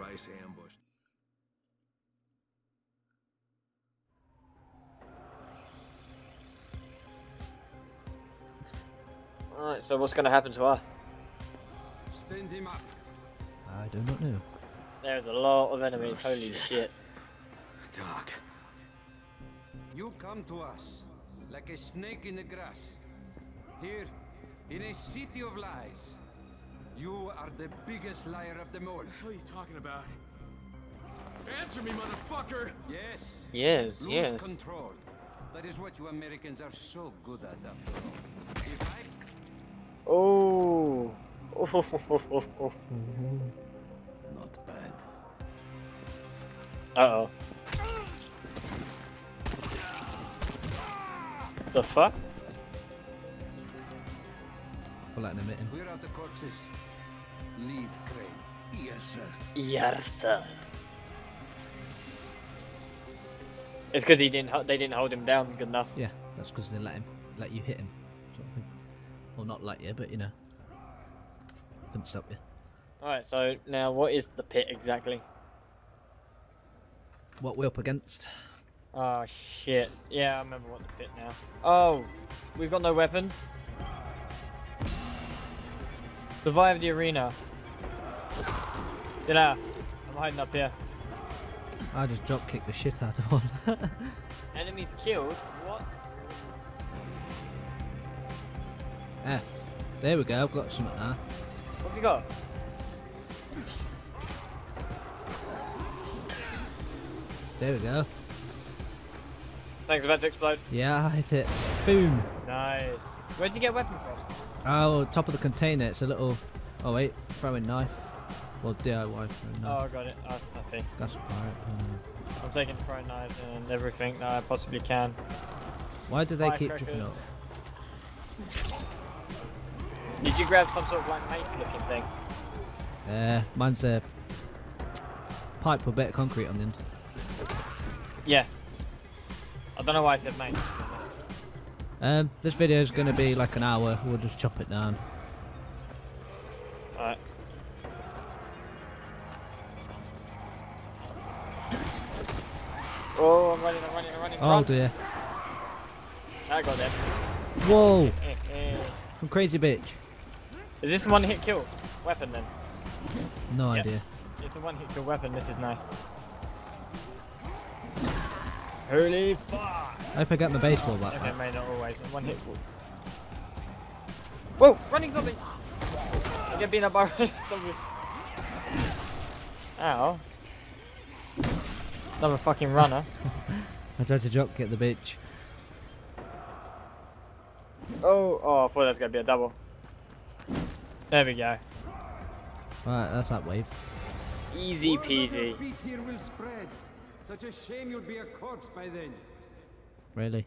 Rice ambush. Alright, so what's going to happen to us? Stand him up. I do not know. There's a lot of enemies, Oh, holy shit. shit. Doc. You come to us like a snake in the grass. Here, in a city of lies. You are the biggest liar of them all. What are you talking about? Answer me, motherfucker! Yes. Yes, Lose yes. control. That is what you Americans are so good at, after all. If I Oh. Not bad. Uh oh. The fuck? For letting him hit him. Clear out the corpses. Leave Crane. Yes, sir. Yes, sir. It's because he didn't. They didn't hold him down good enough. Yeah, that's because they let him, let you hit him, sort of thing. Well, not let you, but you know, couldn't stop you. All right. So now, what is the pit exactly? What we're up against? Oh shit. Yeah, I remember what the pit now. Oh, we've got no weapons. Survive the arena. Get out. I'm hiding up here. I just drop kicked the shit out of one. Enemies killed. What? F. There we go. I've got something now. What have you got? There we go. Thanks, about to explode. Yeah, I hit it. Boom. Nice. Where'd you get weapon from? Oh, top of the container. It's a little. Oh wait, throwing knife. Well, DIY throwing knife. Oh. I got it. I, I see. Gas pirate. uh, I'm taking throwing knives and everything that I possibly can. Why do they keep Firecrackers. up? Did you grab some sort of like mace looking thing? Uh, mine's a pipe with a bit of concrete on the end. Yeah. I don't know why I said mace. To be honest. Um, this video is going to be like an hour. We'll just chop it down. Alright. Oh, I'm running, I'm running, I'm running. Oh run. dear. I got them. Whoa! Eh, eh. Some crazy bitch. Is this one hit kill weapon then? No Yeah. idea. It's a one hit kill weapon, this is nice. Holy fuck! I hope I get my baseball bat. Okay, may not always. One hit. Whoa! Running zombie! I get beaten up by a running zombie. Ow. Another fucking runner. I tried to drop kick the bitch. Oh, oh, I thought that was gonna be a double. There we go. Right, that's that wave. Easy peasy. Feet here will spread. Such a shame you'll be a corpse by then. Really?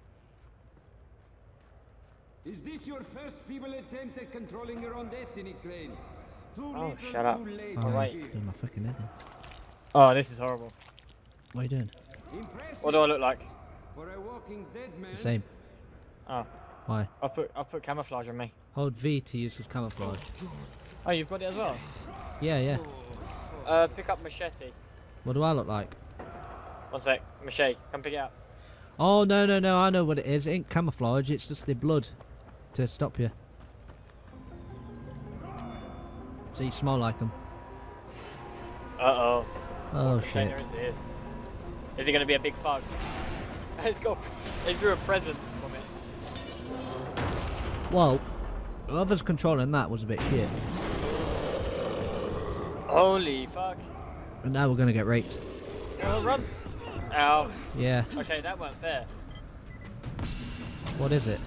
Is this your first feeble attempt at controlling your own destiny, Crane? Too Oh, little, shut up. too late, Oh, I Doing my fucking head in. Oh, this is horrible. What are you doing? Impressive What do I look like? for a walking dead man. The same. Oh, Why? I'll put I'll put camouflage on me. Hold V to use as camouflage. Oh, you've got it as well. Yeah, yeah. Uh, pick up machete. What do I look like? One sec, machete. Come pick it up. Oh, no, no, no. I know what it is. It ain't camouflage. It's just the blood to stop you. So you smell like them. Uh oh. Oh, shit. is this? Is it gonna be a big fog? it's got. They drew a present from it. Well, whoever's controlling that was a bit shit. Holy fuck! And now we're going to get raped. Run! Ow. Yeah. Okay, that weren't fair. What is it?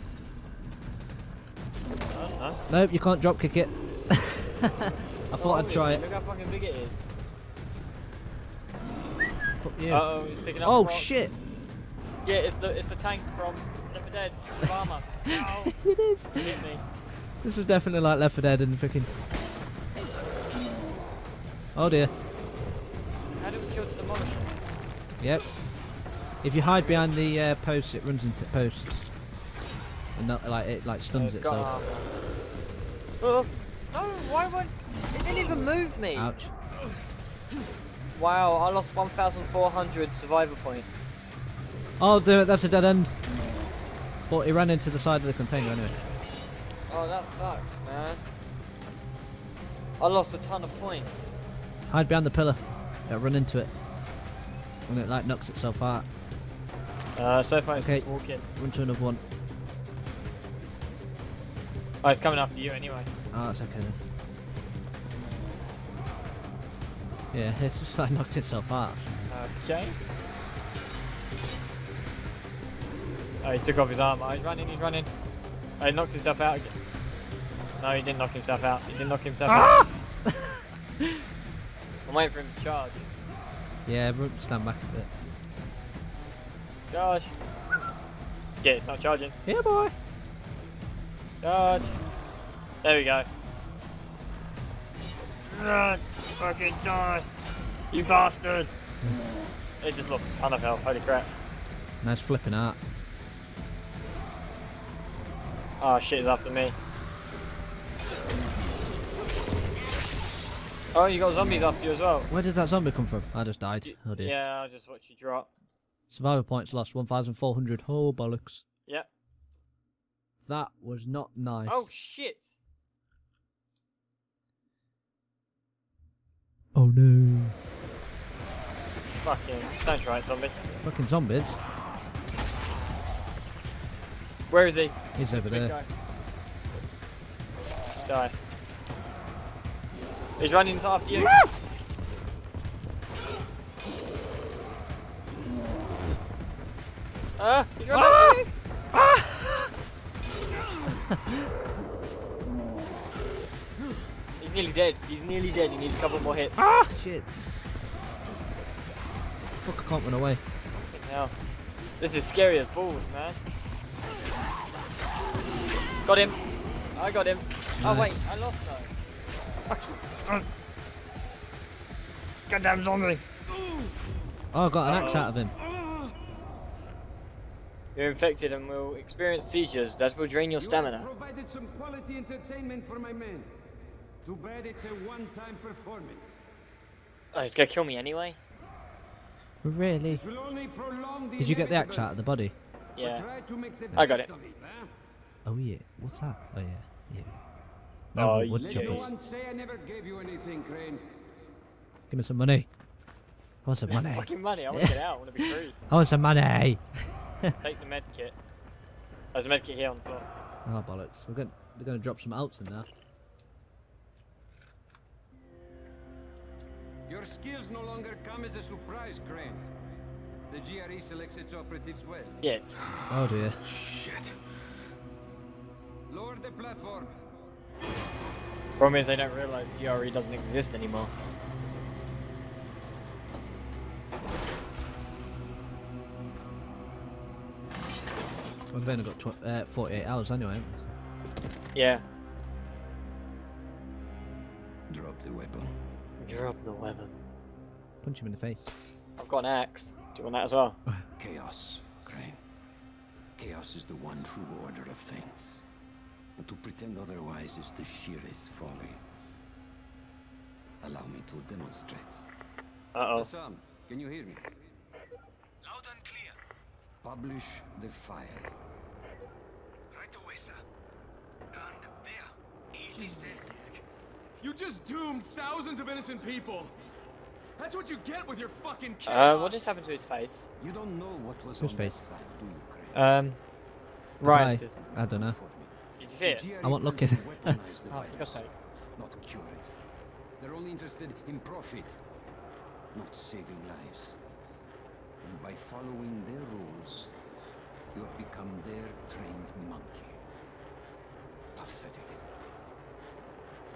Nope, you can't drop kick it. I thought I'd try it. Look how fucking big it is. Fuck you. Uh oh, he's picking up. oh, shit. Yeah, it's the it's the tank from Left 4 Dead. Ow. it is. Hit me. This is definitely like Left 4 Dead and freaking. Oh dear. How do we kill the demolisher? Yep. If you hide behind the uh, posts, it runs into posts. And not, like it like stuns It's itself. Oh, no, why would it didn't even move me? Ouch. Wow, I lost 1,400 survivor points. Oh, it. That's a dead end. But he ran into the side of the container anyway. Oh, that sucks, man. I lost a ton of points. Hide behind the pillar. Yeah, run into it. And it like knocks itself out. Uh, so far it's Okay. walking. Run to another one. Oh, it's coming after you anyway. Oh, that's okay then. Yeah, it's just like knocked itself out. Okay. Oh, he took off his armor. Oh, he's running, he's running. Oh, he knocked himself out again. No, he didn't knock himself out. He didn't knock himself out. I'm waiting for him to charge. Yeah, run, stand back a bit. Charge. Yeah, it's not charging. Yeah, boy. Charge. There we go. Run! Fucking die! You bastard! They just lost a ton of health, holy crap. Nice flipping out. Oh ah, shit, is after me. Oh, you got zombies after you as well. Where did that zombie come from? I just died. Oh dear. Yeah, I just watched you drop. Survivor points lost 1,400. Oh, bollocks. Yep. That was not nice. Oh shit! Oh no. Fucking, don't try it, zombie. Fucking zombies. Where is he? He's over there. guy. Die. He's running after you. Ah! he's running after you. He's nearly dead. He's nearly dead. He needs a couple more hits. Ah, shit. Fuck, I can't run away. Fucking hell. This is scary as balls, man. Got him. I got him. Oh wait, I lost though. Goddamn zombie. Oh, I got an axe out of him. You're infected and will experience seizures that will drain your You stamina. have provided some quality entertainment for my men. Too bad it's a one-time performance. Oh, he's gonna kill me anyway. Really? Will only prolong the Did you get the axe out of the body? Yeah. try to make the I got it. of huh? Oh yeah. What's that? Oh yeah. Yeah. Oh, No you wood Let Jump no it. choppers. one say I never gave you anything, Crane. Give me some money. I want some money. Fucking money, I want to get out, I want to be free. I want some money. Take the med kit. Oh, there's a med kit here on the floor. Oh bollocks. We're going. They're going to drop some outs in there. Your skills no longer come as a surprise, Crane. The GRE selects its operatives well. Get. Oh dear. Shit. Lower the platform. Problem is they don't realise GRE doesn't exist anymore. Well, they've only got tw- uh, 48 hours anyway. Yeah. Drop the weapon. Drop the weapon. Punch him in the face. I've got an axe. Do you want that as well? Chaos, Crane. Chaos is the one true order of things. But to pretend otherwise is the sheerest folly. Allow me to demonstrate. Uh oh. Sam, can you hear me? Loud and clear. Publish the file. Right away, sir. And there. Easy set. You just doomed thousands of innocent people. That's what you get with your fucking chaos. Uh, what just happened to his face? You don't know what was Whose on face? that file, do you, Crane? Um, Rais's. I don't know. See it? I want plans looking. to weaponize Oh, for God's virus, sake. not cure it. They're only interested in profit, not saving lives. And by following their rules, you have become their trained monkey. Pathetic.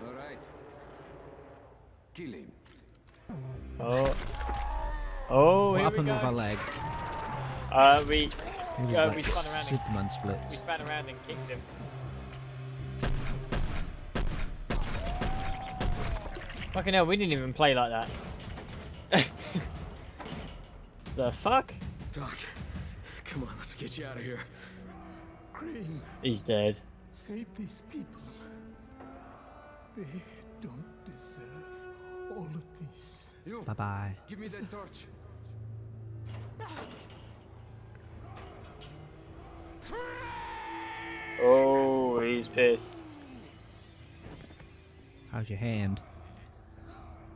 All right. Kill him. Oh. Oh, what here happened we with our leg? Uh, we, We did uh, like we spun around and Superman we splits. span around and kicked him. Fucking hell, we didn't even play like that. the fuck? Doc, come on, let's get you out of here. Crane, He's dead. save these people. They don't deserve All of this. You, Bye bye. give me that torch. Oh, he's pissed. How's your hand?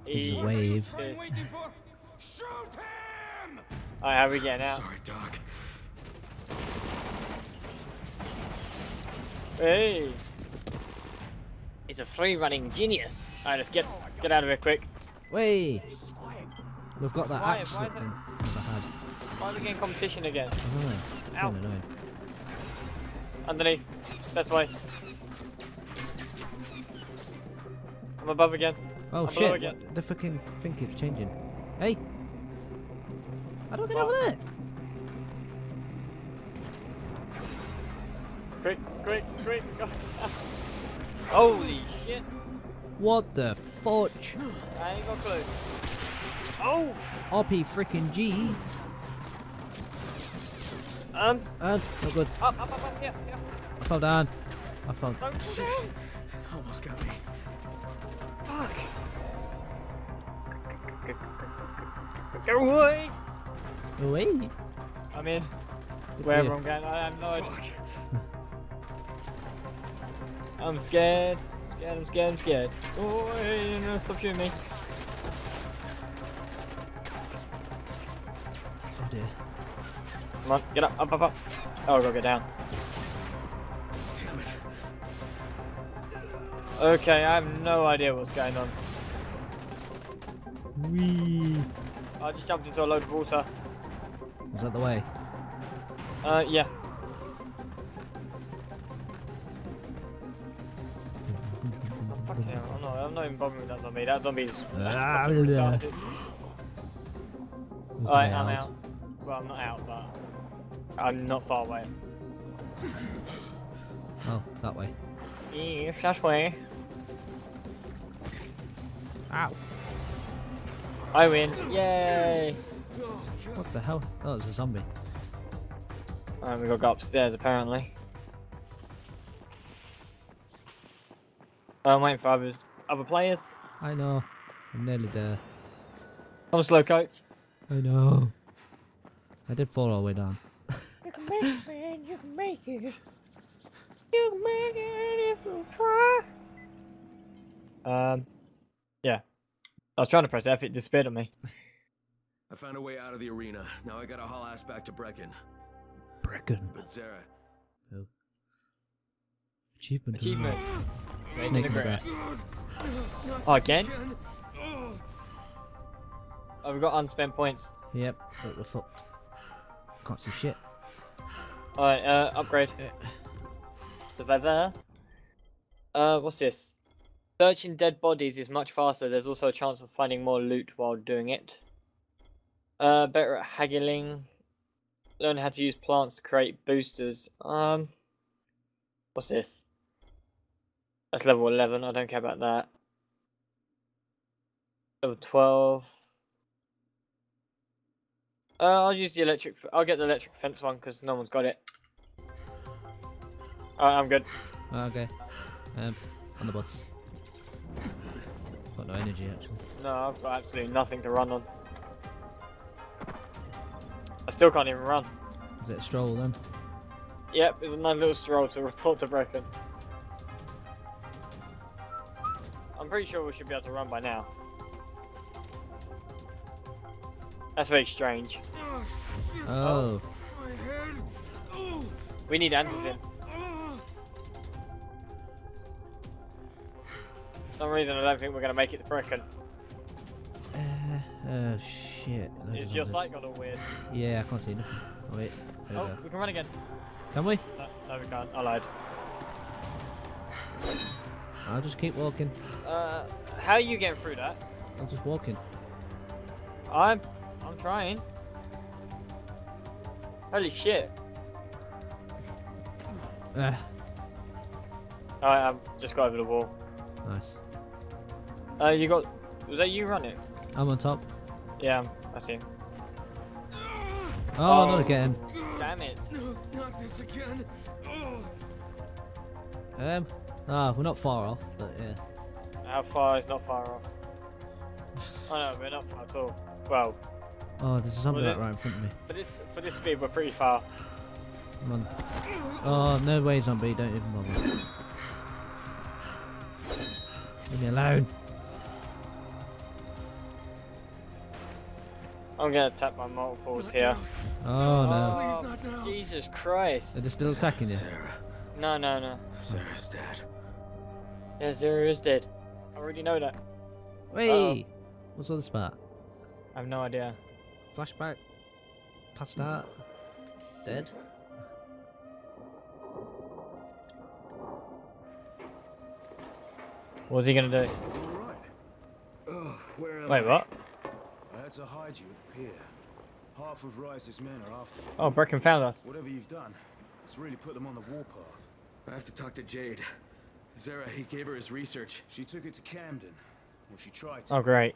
Gives a wave. Friend. Shoot him! Alright, how are we getting out? Sorry, Doc. Hey! He's a free running genius. Alright, let's get get out of here quick. Way. We've got that Why- axe why that is it- never had. Why are we getting competition again? Annoying. Ow. Kinda annoying. Underneath. This way. I'm above again. Oh I'm shit! again. what- The fucking thing keeps changing. Hey! I don't get over there. Quick, quick, quick. Holy shit. What the fudge? I ain't got a clue. Oh! RP freaking G. Um, Uh, not good. up, up, up, up, here, here. I fell down. I fell. Don't fall down. Almost got me. Fuck. Go away! Away. I'm in. Good for Wherever you. I'm going, I have no idea. Fuck. I'm scared. Scared, I'm scared, I'm scared. Oh, hey, no, stop shooting me. Oh dear. Come on, get up, up, up, up. Oh, I gotta get down. Damn it. Okay, I have no idea what's going on. Wee. I just jumped into a load of water. Is that the way? Uh, yeah. Fucking hell, I'm not, I'm not even bothering with that zombie. That Ah, yeah. retarded. Was Alright, I'm out. Well, I'm not out, but I'm not far away. Oh, that way. Yes, that way. Ow. I win. Yay! What the hell? Oh, it's a zombie. Alright, we gotta go upstairs apparently. I'm waiting for others. Other players. I know. I'm nearly there. I'm a slow coach. I know. I did fall all the way down. You can make it, man. You can make it. You can make it if you try. Um, yeah. I was trying to press F, it disappeared on me. I found a way out of the arena. Now I gotta haul ass back to Brecken. Brecken. But Zere, Achievement. Achievement. Made Snake in in the the grass. grass. Oh, again? Oh, we've got unspent points. Yep, but we're fucked. Can't see shit. Alright, uh, upgrade. the Survivor. Uh, what's this? Searching dead bodies is much faster. There's also a chance of finding more loot while doing it. Uh, better at haggling. Learn how to use plants to create boosters. Um, what's this? That's level 11. I don't care about that. Level 12. Uh, I'll use the electric. I'll get the electric fence one because no one's got it. I'm good. Okay. Um, on the bus. Got no energy actually. No, I've got absolutely nothing to run on. I still can't even run. Is it a stroll then? Yep, it's a nice little stroll to report to Brecken. I'm pretty sure we should be able to run by now. That's very strange. Oh. oh. We need antizin. Some reason I don't think we're gonna make it to Brecken. Uh, oh shit. Load Is your sight got all weird? Yeah, I can't see nothing. Oh wait. There we Oh, go. we can run again. Can we? No, no we can't. I lied. I'll just keep walking. Uh, how are you getting through that? I'm just walking. I'm, I'm trying. Holy shit! Uh, Alright, I've just got over the wall. nice. Uh, you got. Was that you running? I'm on top. Yeah, I see. Oh, Oh. not again. Damn it! no, not this again. Um, ah, we're not far off, but yeah. How far is not far off? Oh no, we're not far at all. Well, Oh, there's a zombie Well, right in front of me. for this for this speed, we're pretty far. Come on. Oh, no way, zombie. Don't even bother. Leave me alone. I'm gonna tap my multiples here. Oh, no. Oh. Jesus Christ! Are they still attacking you? Sarah. No, no, no. Sarah's dead. Yeah, Zere is dead. I already know that. Wait! What's all this about? I have no idea. Flashback? Past that? Dead? What's he gonna do? All right. Oh, where Wait, I? what? I had to hide you at the pier. Half of Rais's men are after you. Oh, Brecken found us. Whatever you've done, it's really put them on the warpath. I have to talk to Jade. Zere, he gave her his research. She took it to Camden. Or she tried to. Oh, great.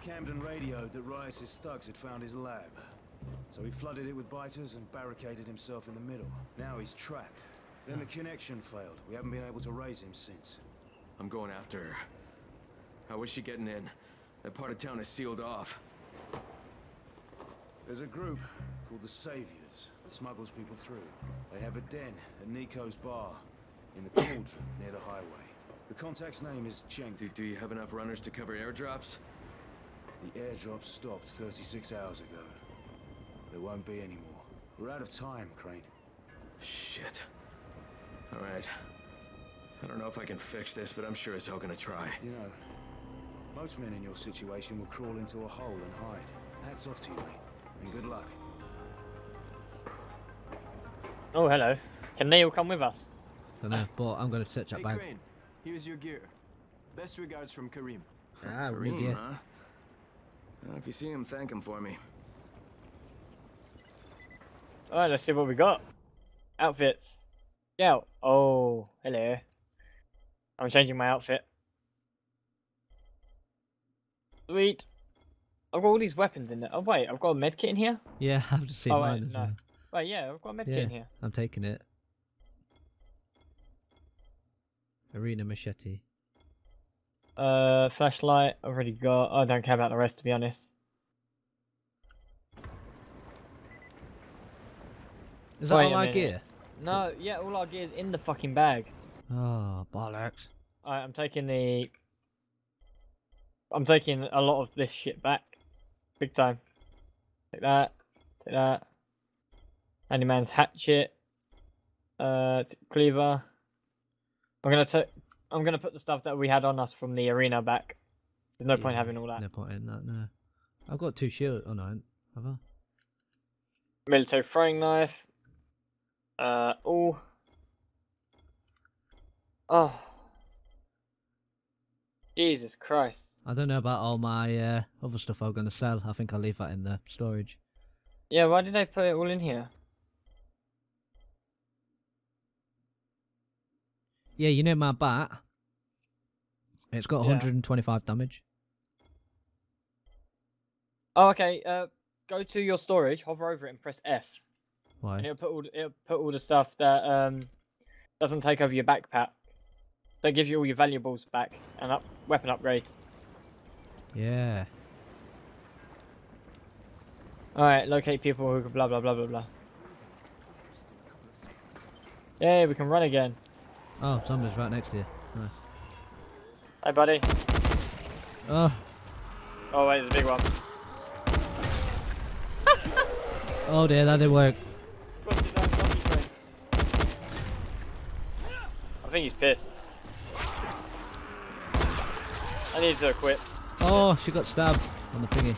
Camden radioed that Rais's thugs had found his lab. So he flooded it with biters and barricaded himself in the middle. Now he's trapped. Then the connection failed. We haven't been able to raise him since. I'm going after her. How is she getting in? That part of town is sealed off. There's a group called the Saviors that smuggles people through. They have a den at Nico's bar in the cauldron near the highway. The contact's name is Jenk. Do, do you have enough runners to cover airdrops? The airdrop stopped 36 hours ago. There won't be any more. We're out of time, Crane. Shit. Alright. I don't know if I can fix this, but I'm sure as hell gonna try. You know, most men in your situation will crawl into a hole and hide. Hats off to you, mate. And good luck. Oh, hello. Can Neil come with us? don't know, but I'm going to search that Hey, bag. Crane, here's your gear. Best regards from Kareem. Ah, Kareem, really? huh? Uh, if you see him, thank him for me. Alright, let's see what we got. Outfits. Yeah. Oh, hello. I'm changing my outfit. Sweet. I've got all these weapons in there. Oh, wait, I've got a medkit in here? Yeah, I've just seen Oh, mine. wait, no. Wait, yeah, I've got a medkit Yeah, in here. I'm taking it. Arena machete. Uh, flashlight, I've already got. I don't care about the rest, to be honest. Is that Wait all our minute. gear? No, yeah, all our gear's in the fucking bag. Oh, bollocks. Alright, I'm taking the. I'm taking a lot of this shit back. Big time. Take that. Take that. Handyman's hatchet. Uh, cleaver. I'm gonna take. I'm gonna put the stuff that we had on us from the arena back. There's no point having all that. No point in that, no. I've got two shields. Oh, no, have I? Military throwing knife. Uh, oh. Oh. Jesus Christ. I don't know about all my uh, other stuff I'm going to sell. I think I'll leave that in the storage. Yeah, why did I put it all in here? Yeah, you know my bat? It's got Yeah. 125 damage. Oh, okay. Uh, go to your storage, hover over it, and press F, Why? and it'll put all it'll put all the stuff that um doesn't take over your backpack. So it gives you all your valuables back and up weapon upgrades. Yeah. All right, locate people who blah blah blah blah blah. Yeah, we can run again. Oh, somebody's right next to you. Nice. Hey, buddy. Oh, Oh wait, there's a big one. oh dear, that didn't work. What's his own zombie friend? I think he's pissed. I need to equip. Oh, she got stabbed on the thingy.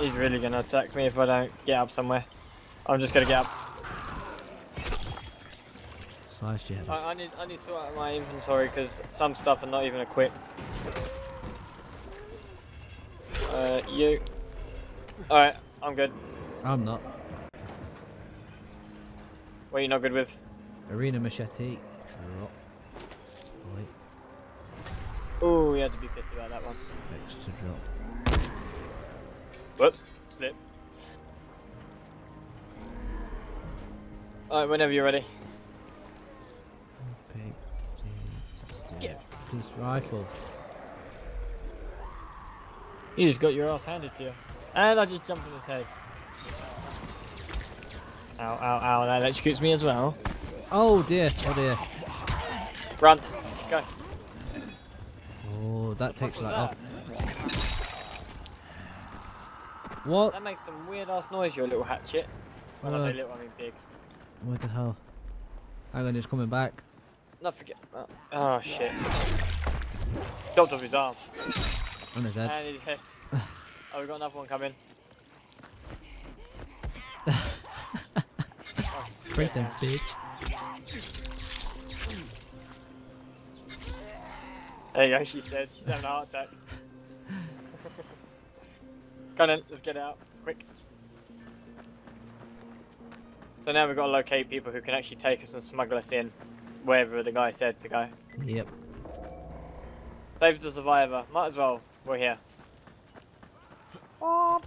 He's really gonna attack me if I don't get up somewhere. I'm just gonna get up. Sliced your head. I, I need I need to sort out my inventory because some stuff are not even equipped. Uh, you. Alright, I'm good. I'm not. What are you not good with? Arena machete. Drop. Wait, You had to be pissed about that one. X to drop. Whoops, slipped. Alright, whenever you're ready. Pick 15. Get. Police rifle. You just got your ass handed to you. And I just jumped in his head. Ow, ow, ow, that electrocutes me as well. Oh dear, oh dear. Run. Let's go. That takes was that off. What? That makes some weird ass noise, your little hatchet. When I Uh. say little, I mean big. What the hell? Hang on, it's coming back. Not forget. Oh, oh shit. Dropped off his arm. On his head. And his head. Oh, we got another one coming. Break them, bitch. There you go, she's dead. She's having a heart attack. Come on, let's get out. Quick. So now we've got to locate people who can actually take us and smuggle us in wherever the guy said to go. Yep. Save the survivor. Might as well. We're here. Oh.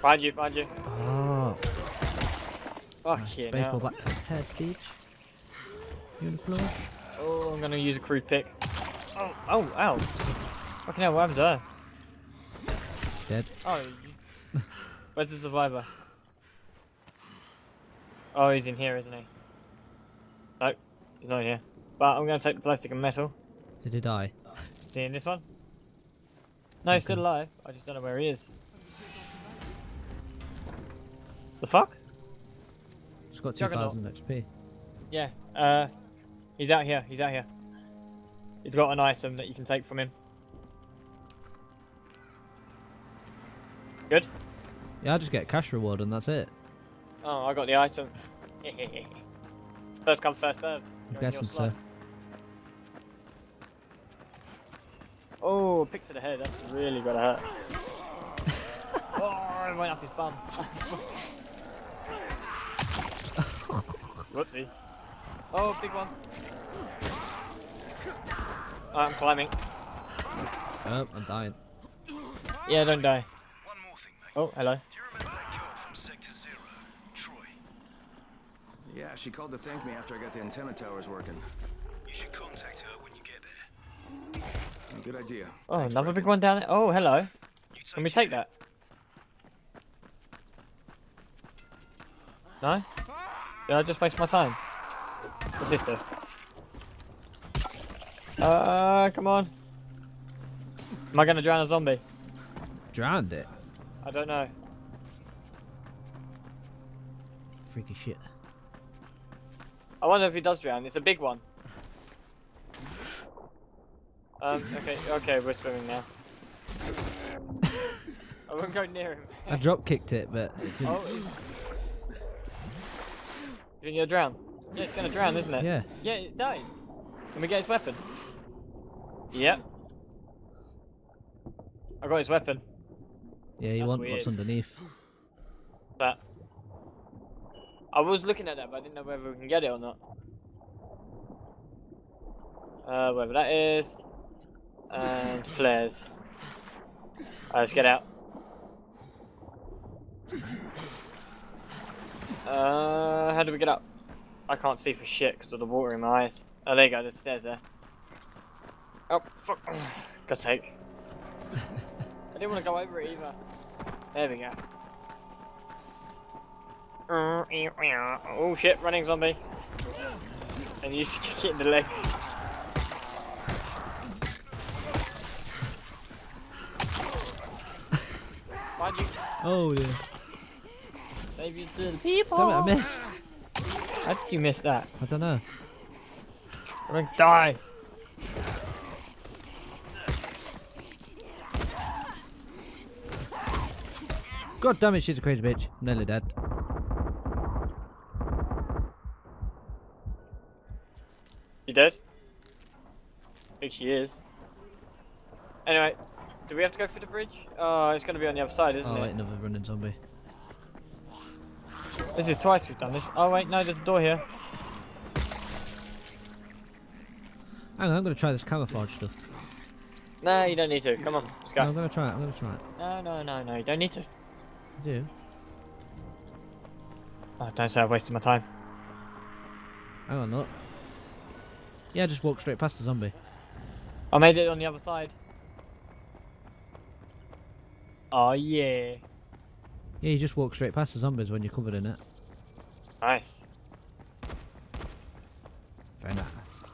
Find you, find you. Oh, Fuck yeah. baseball bat to head, bitch. You on the floor? Oh, I'm gonna use a crude pick. Oh, oh, ow. Fucking hell, what happened to her? Dead. Oh, you- where's the survivor? Oh, he's in here, isn't he? Nope, he's not here. But I'm gonna take the plastic and metal. Did he die? Is he in this one? No, he's still alive. I just don't know where he is. The fuck? It's got 2000 XP. Yeah, uh, he's out here, he's out here. He's got an item that you can take from him. Good? Yeah, I just get a cash reward and that's it. Oh, I got the item. first come, first serve. I'm guessing so. Oh, pick to the head. That's really gotta hurt. oh, it went up his bum. Whoopsie. Oh, big one. Oh, I'm climbing. Oh, I'm dying. Yeah, don't die. One more thing, mate. Oh, hello. Do you remember that girl from Sector Zero? Troy. Yeah, she called to thank me after I got the antenna towers working. You should contact her when you get there. Good idea. Oh, Thanks, another big one down there. Oh, hello. Can we take that? No? Did I just waste my time? What's this do? Uh, come on. Am I gonna drown a zombie? Drowned it. I don't know. Freaky shit. I wonder if he does drown. It's a big one. Um, okay, okay, we're swimming now. I won't go near him. I drop kicked it, but it didn't. oh, he's... You think you'll drown? Yeah, it's gonna drown, isn't it? Yeah. Yeah, it died. Can we get his weapon? Yep. I got his weapon. Yeah, you That's want weird. what's underneath. That. I was looking at that, but I didn't know whether we can get it or not. Uh, whatever that is. And flares. Alright, let's get out. Uh, how do we get up? I can't see for shit because of the water in my eyes. Oh, there you go, there's stairs there. Oh, fuck. God's sake. I didn't want to go over it either. There we go. Oh shit, running zombie. And you just kick it in the legs. Find you. Oh yeah. Save you to the people. Damn it, I missed. How did you miss that? I don't know. I'm gonna die. God damn it, she's a crazy bitch. I'm nearly dead. You dead? I think she is. Anyway, do we have to go through the bridge? Oh, it's gonna be on the other side, isn't Oh it? wait, another running zombie. This is twice we've done this. Oh wait, no, there's a door here. Hang on, I'm gonna try this camouflage stuff. No, you don't need to. Come on, let's No, go. I'm gonna try it. I'm gonna try it. No, no, no, no, you don't need to. I do. Oh, don't say I've wasted my time. Hang on, look. Yeah, just walk straight past the zombie. I made it on the other side. Oh yeah. Yeah, you just walk straight past the zombies when you're covered in it. Nice. Very nice.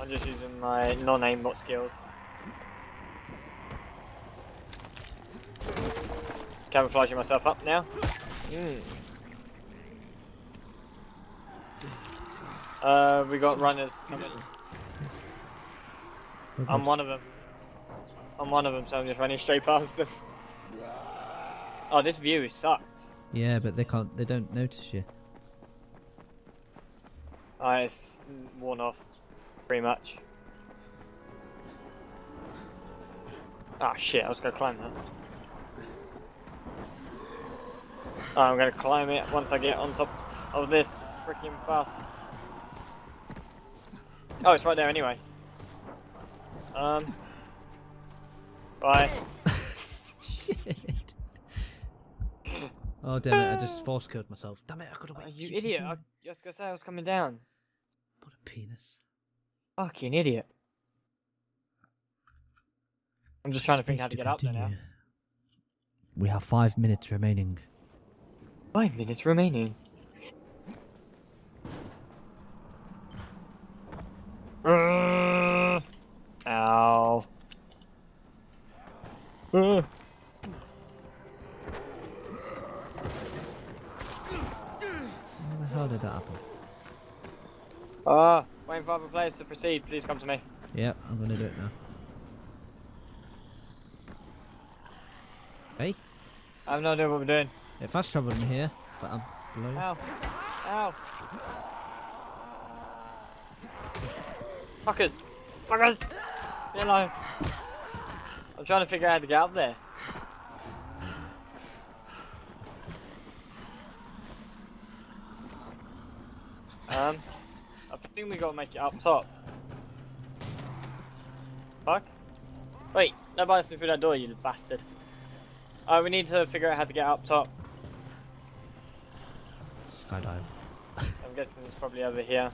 I'm just using my non-aimbot skills. Camouflaging myself up now. Uh, we got runners coming. I'm one of them. I'm one of them, so I'm just running straight past them. Oh, this view is sucks. Yeah, but they can't. They don't notice you. Oh, it's worn off, pretty much. Ah, shit! I was gonna climb that. Oh, I'm gonna climb it once I get on top of this freaking bus. Oh, it's right there anyway. Um. Bye. Shit. Oh damn it! I just force killed myself. Damn it! I could have Oh, waited. you to idiot! I I was gonna say I was coming down. What a penis. Fucking idiot. I'm just trying to think how Space to get up there now. We have five minutes remaining. Five minutes remaining. Uh, ow. Uh, How the hell did that happen? Ah, waiting for other players to proceed. Please come to me. Yep, I'm gonna do it now. Hey, I have no idea what we're doing. it fast travelled me here, but I'm below. Ow. Ow. Fuckers. Fuckers. Be alone. I'm trying to figure out how to get up there. Um, I think we gotta make it up top. Fuck. Wait, nobody's through that door, you bastard. Uh, we need to figure out how to get up top. Skydive. I'm guessing it's probably over here.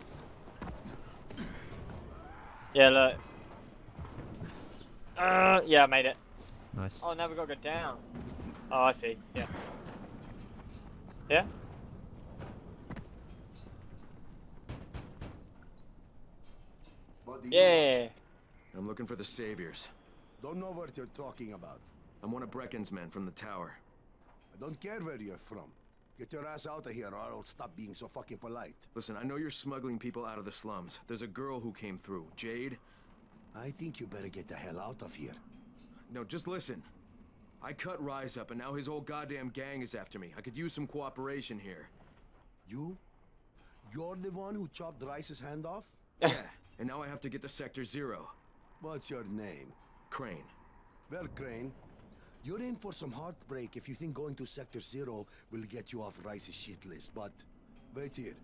Yeah, look. Uh, yeah, I made it. Nice. Oh, now we gotta go down. Oh, I see. Yeah. Yeah? Yeah. I'm looking for the saviors. Don't know what you're talking about. I'm one of Brecken's men from the tower. I don't care where you're from. Get your ass out of here or I'll stop being so fucking polite. Listen, I know you're smuggling people out of the slums. There's a girl who came through, Jade. I think you better get the hell out of here. No, just listen. I cut Rais up, and now his whole goddamn gang is after me. I could use some cooperation here. You? You're the one who chopped Rais's hand off? Yeah, and now I have to get to Sector Zero. What's your name? Crane. Well, Crane, you're in for some heartbreak if you think going to Sector Zero will get you off Rais's shit list, but wait here.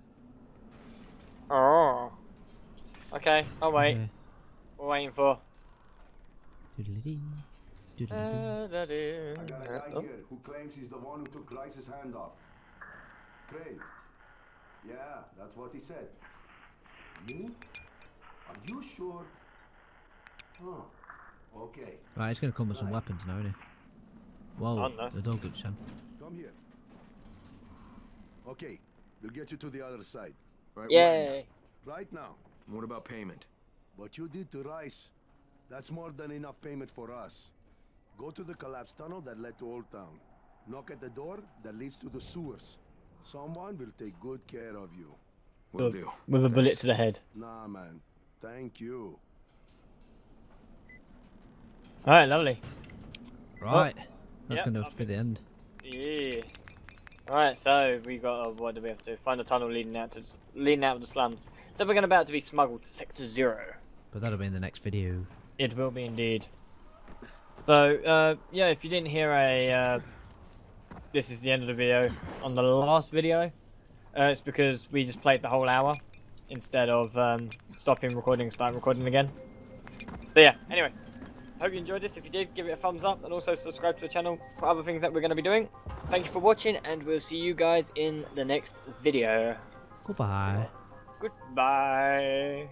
Oh. Okay, I'll wait. Okay. We're waiting for. Doodle-dee. Doodle-dee. I got a guy Oh. here who claims he's the one who took Rais's hand off. Crane. Yeah, that's what he said. You? Are you sure? Huh. Okay. Right, he's gonna come with some weapons now, isn't he? Whoa, the dog looks Sam. Come here. Okay, we'll get you to the other side. Right, Yay. Right now. What about payment? What you did to Rais, that's more than enough payment for us. Go to the collapsed tunnel that led to Old Town. Knock at the door that leads to the sewers. Someone will take good care of you. Will do. With a bullet to the head. Nah, man. Thank you. Alright, lovely. Right. That's yeah, gonna have to be the end. Yeah. Alright, so we got. Uh, what do we have to do? Find a tunnel leading out to leading out of the slums. So we're going about to be smuggled to Sector Zero. But that'll be in the next video. It will be indeed. So, uh, yeah, if you didn't hear a, uh, this is the end of the video on the last video, uh, it's because we just played the whole hour instead of um, stopping recording and starting recording again. So yeah, anyway, hope you enjoyed this. If you did, give it a thumbs up and also subscribe to the channel for other things that we're going to be doing. Thank you for watching and we'll see you guys in the next video. Goodbye. Goodbye.